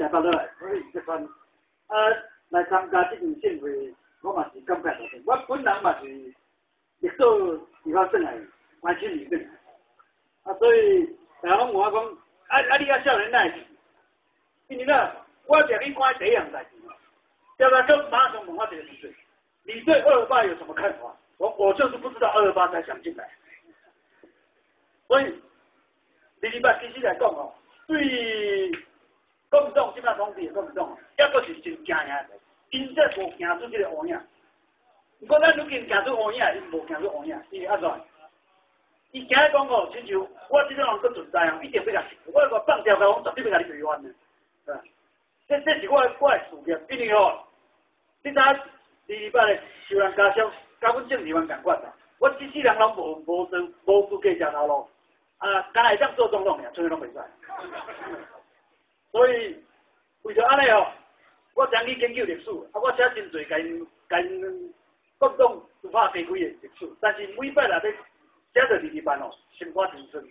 台北落来，所以这番啊来参加这场盛会，我嘛是感觉到，我本人嘛是历史地方镇来，关心里镇啊，所以大家拢问我讲，啊啊，你啊少年来，因为呢，我叫你看第一样代志，叫他就马上问我这个李队，你对二八有什么看法？我我就是不知道二八才想进来，所以二二八其实来讲哦，对。国民党即摆讲是国民党，抑阁是真惊吓，因这无行出即个乌影。毋过咱如今行出乌影，伊无行出乌影，伊安怎？伊惊讲哦，亲像我即种人佫存在啊，一定要甲，我个放条甲我绝对要甲你赔翻的，是吧？这这是我我的事业，因为吼，你知二二八的收人家属，甲阮政治员共款啦。我一世人拢无无资无资格食头路，啊，敢会当做总统尔，剩下拢袂使。所以为着安尼哦，我将去研究历史，啊，我写真侪跟跟各种司法地区的历史，但是每摆来咧写到二二班哦，心肝真酸，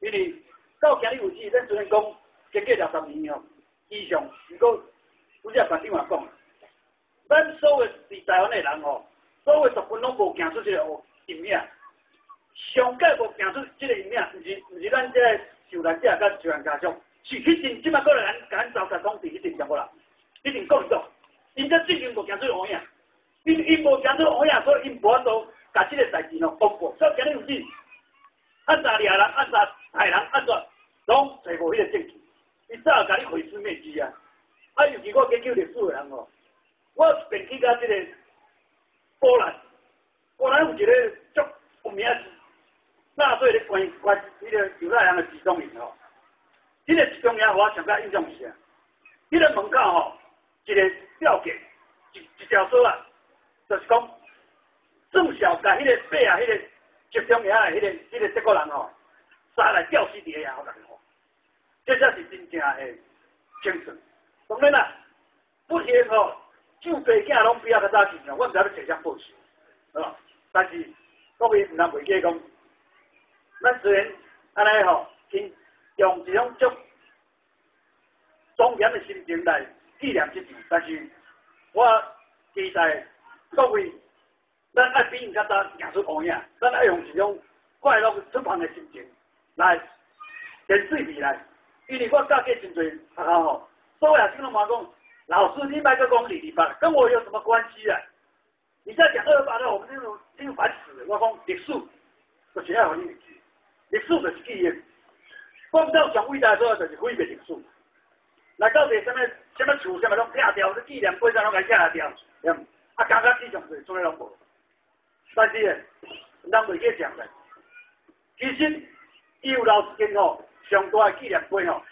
因为到今日为止，咱虽然讲经过六十年哦以上，不过拄则班长也讲，咱所有伫台湾的人哦，所有十分拢无行出这个阴影，上届无行出即个阴影，毋是毋是咱这受难者甲受难家属。是一定，即摆过来咱咱招财讲是一定对无啦？一定讲错，因这最近无行出乌影，因因无行出乌影，所以因无法度甲即个代志喏公布。所以今日有止，按啥掠人，按啥害人，按怎拢找无迄个证据。伊早甲你毁尸灭迹啊！啊，尤其我研究历史的人哦，我便去甲即个波兰，波兰有一个足有名纳粹的关关迄个犹太人的集中营哦。这个中央我上较印象是啊，迄个门口吼，一个吊件，一一条索啊，就是讲，正小甲迄个马啊，迄个集中营的迄个迄个德国人吼，杀来吊死伫遐好难看，这才是真正的精神。当然啦，不行吼，就爸囝拢不要较早去啊，我毋知要写啥报仇，是吧？但是各位毋通袂记讲，咱虽然安尼吼，用一种足庄严的心情来纪念这场，但是我期待各位，咱爱比人较早行出乌影，咱爱用一种快乐出汗的心情来电视未来。因为我教过真侪学校吼，所有学生拢话讲，老师你卖个讲二二八，跟我有什么关系啊？你在讲二八的，我们这种这种烦死。我讲历史，就是爱互你记，历史就是记忆。讲到上伟大的时候，就是毁灭历史。来到底什么什么厝，什么拢拆掉，这纪念碑上拢该拆掉。啊，刚刚史上是做了拢无。但是呢，咱袂记讲的。其实伊有老一间吼，上大的纪念碑吼。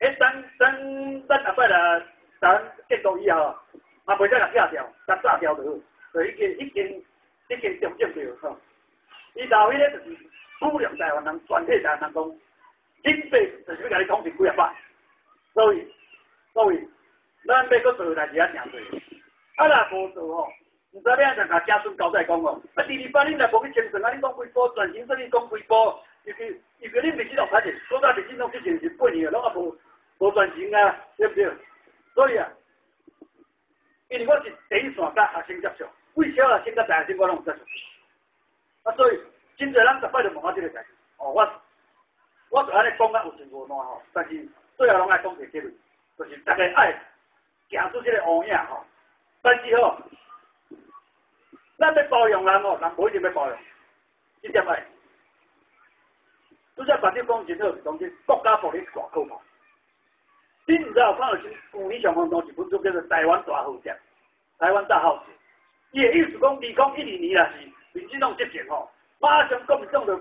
迄等等等下摆来，咱建筑以后，嘛袂使甲拆掉，甲炸掉就好。就已经已经已经重建着吼。伊后迄个就是数量台湾人，全体台湾人讲。经济就是要甲你统治几啊百，所以所以要搁做代志啊，诚多。啊，若无做吼，毋知要安怎甲子孙交代讲哦。啊，第二班恁若无去清算啊，恁讲几波转型，说你讲几波，尤其尤其恁民进党开始，所在民进党之前是八年，拢啊无无转型啊，对不对？所以啊，因为我是第一线甲学生接触，为小学生甲大学生我拢有接触。啊，所以真侪人逐摆就问我即个代志，哦，我。我就安尼讲啊，有真无难吼，但是最后拢爱讲一个结论，就是大家爱行出这个乌影吼。但是吼，咱要包容人吼，人无一定要包容，一点爱。拄则白天讲真好，当今国家福利大可怕。你毋知有看到新旧年上方中一本书叫做《台湾大好战》，台湾大好战。伊的意思讲，二零一二年也是民进党执政吼，马上国民党就要。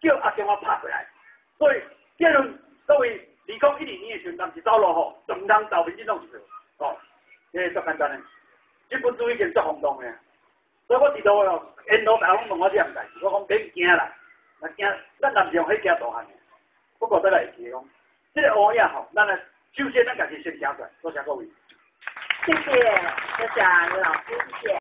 叫阿强我拍回来，所以结论各位，二零一二年的时阵是走路吼，总通投民进党一票，哦，诶，足简单诶，这本书已经足轰动诶，所以我伫度哦，因老大拢问我这样代志，我讲别惊啦，那惊，咱男上迄惊大汉诶，不过再来会记讲，这个乌鸦吼，咱来首先咱家己先行出来，多谢各位。谢谢，谢谢刘老师，谢谢。